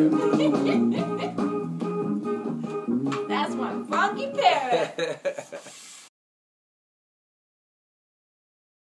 That's my funky parrot.